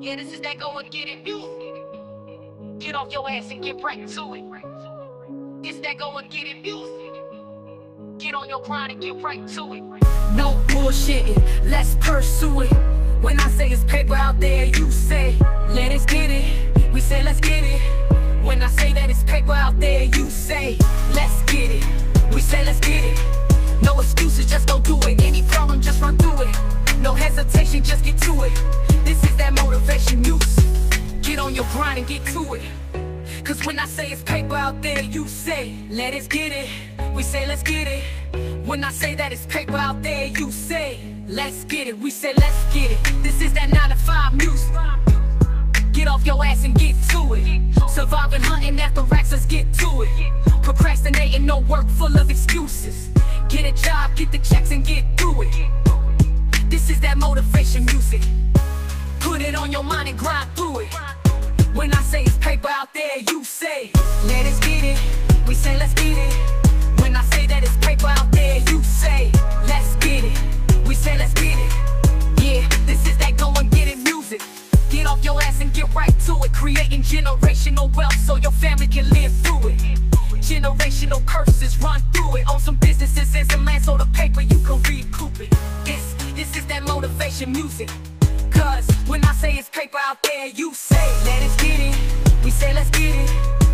Yeah, this is that go and get it music. Get off your ass and get right to it. It's that go and get it music. Get on your grind and get right to it. No bullshitting, let's pursue it. When I say it's paper out there, you say, let us get it. We say, let's get it. When I say that it's paper out there, you say, grind and get to it. Cause when I say it's paper out there, you say, let us get it. We say, let's get it. When I say that it's paper out there, you say, let's get it. We say, let's get it. This is that 9 to 5 music. Get off your ass and get to it. Surviving, hunting after racks, let's get to it. Procrastinating, no work, full of excuses. Get a job, get the checks, and get through it. This is that motivation music. Put it on your mind and grind through it. When I say it's paper out there, you say, let us get it. We say, let's get it. When I say that it's paper out there, you say, let's get it. We say, let's get it. Yeah, this is that go and get it music. Get off your ass and get right to it. Creating generational wealth so your family can live through it. Generational curses run through it. Own some businesses and some land so the paper you can recoup it. This, this is that motivation music. Cause when I say it's paper out there, you say, let us get it. We say, let's get it.